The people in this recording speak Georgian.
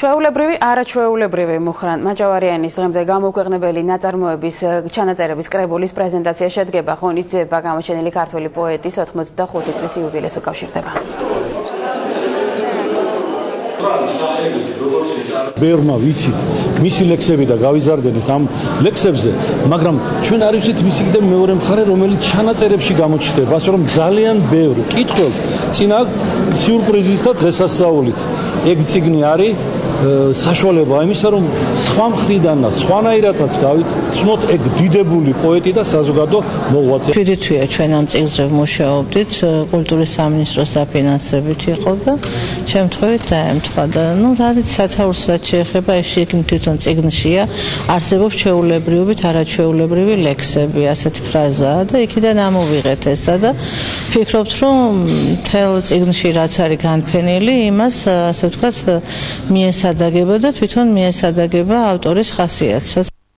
ჩვეულებრივი არაჩვეულებრივი მუხრან მაჭავარიანის დღემდე გამოქვეყნებელი ნაწარმოების ჩანაწერების კრებულის პრეზენტაცია შედგება ღონისძიება გამოჩენილი ქართველი პოეტის 85 წლის იუბილეს უკავშირდება. ბერმა ვიცით მისი ლექსები და გავიზარდენით ამ ლექსებზე, მაგრამ ჩვენ არ ვიცით მისი კიდე მეორე მხარე, რომელიც ჩანაწერებში გამოჩნდება, ასე რომ ძალიან ბევრი კითხვა წინა სიურპრიზის და დღესასწაულიც. ეგ ციგნი არის საშუალება იმისა, რომ სხვა მხრიდან და სხვანაირადაც გავიცნოთ ეგ დიდებული პოეტი და საზოგადო მოღვაწე. თვითთვია ჩვენ ამ წიგნზე მუშაობდით, კულტურის სამინისტროს დაფინანსებით იყო და შემთხვევით დაემთხვა და ნუ რა ვიცი, სათაურსაც შეეხება ეს შეკნი თვითონ წიგნშია, არსებობს ჩეულებრივით არაჩეულებრივი ლექსები, ასეთი ფრაზაა და იქიდან ამოვიღეთ ესა და ფიქრობთ, რომ თელ წიგნში რაც არის განფენილი, იმას ასე ვთქვათ, მიესა მიესადაგება და თვითონ მიესადაგება ავტორის ხასიათსაც.